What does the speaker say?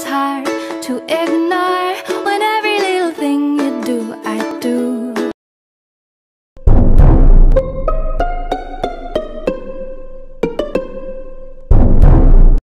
is hard to ignore.